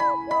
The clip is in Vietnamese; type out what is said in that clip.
Woo!